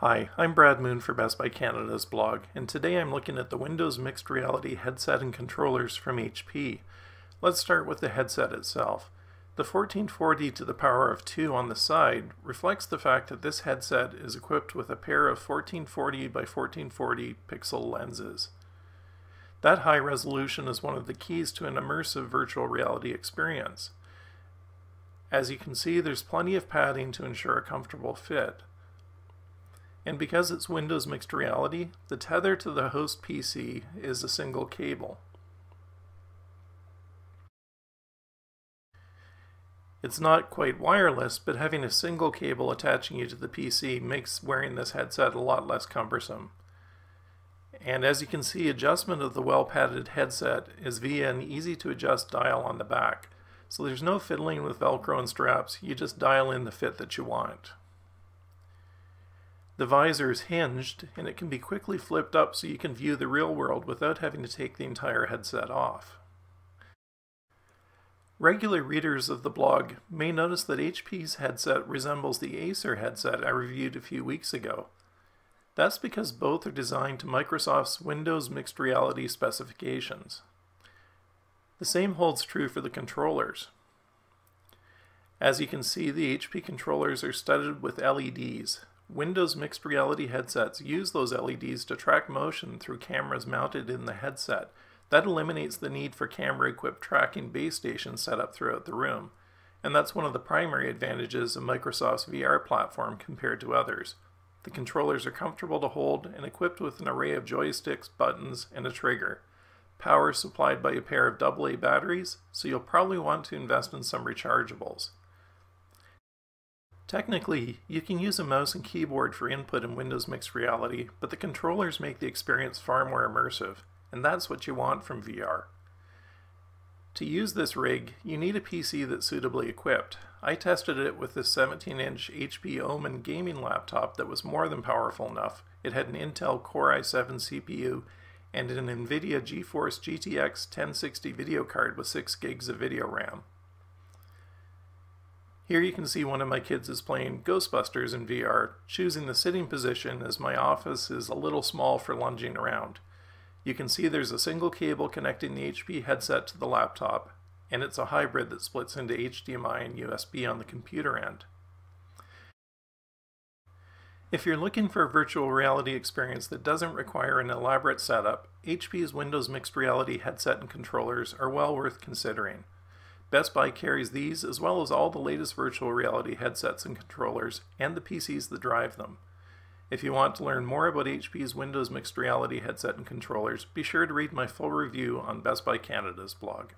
Hi, I'm Brad Moon for Best Buy Canada's blog, and today I'm looking at the Windows Mixed Reality headset and controllers from HP. Let's start with the headset itself. The 1440 to the power of 2 on the side reflects the fact that this headset is equipped with a pair of 1440 by 1440 pixel lenses. That high resolution is one of the keys to an immersive virtual reality experience. As you can see, there's plenty of padding to ensure a comfortable fit. And because it's Windows Mixed Reality, the tether to the host PC is a single cable. It's not quite wireless, but having a single cable attaching you to the PC makes wearing this headset a lot less cumbersome. And as you can see, adjustment of the well-padded headset is via an easy-to-adjust dial on the back. So there's no fiddling with Velcro and straps, you just dial in the fit that you want. The visor is hinged and it can be quickly flipped up so you can view the real world without having to take the entire headset off. Regular readers of the blog may notice that HP's headset resembles the Acer headset I reviewed a few weeks ago. That's because both are designed to Microsoft's Windows Mixed Reality specifications. The same holds true for the controllers. As you can see, the HP controllers are studded with LEDs, Windows Mixed Reality headsets use those LEDs to track motion through cameras mounted in the headset. That eliminates the need for camera-equipped tracking base stations set up throughout the room. And that's one of the primary advantages of Microsoft's VR platform compared to others. The controllers are comfortable to hold and equipped with an array of joysticks, buttons, and a trigger. Power is supplied by a pair of AA batteries, so you'll probably want to invest in some rechargeables. Technically, you can use a mouse and keyboard for input in Windows Mixed Reality, but the controllers make the experience far more immersive, and that's what you want from VR. To use this rig, you need a PC that's suitably equipped. I tested it with this 17-inch HP Omen gaming laptop that was more than powerful enough. It had an Intel Core i7 CPU and an NVIDIA GeForce GTX 1060 video card with 6 gigs of video RAM. Here you can see one of my kids is playing Ghostbusters in VR, choosing the sitting position as my office is a little small for lunging around. You can see there's a single cable connecting the HP headset to the laptop, and it's a hybrid that splits into HDMI and USB on the computer end. If you're looking for a virtual reality experience that doesn't require an elaborate setup, HP's Windows Mixed Reality headset and controllers are well worth considering. Best Buy carries these as well as all the latest virtual reality headsets and controllers and the PCs that drive them. If you want to learn more about HP's Windows Mixed Reality headset and controllers, be sure to read my full review on Best Buy Canada's blog.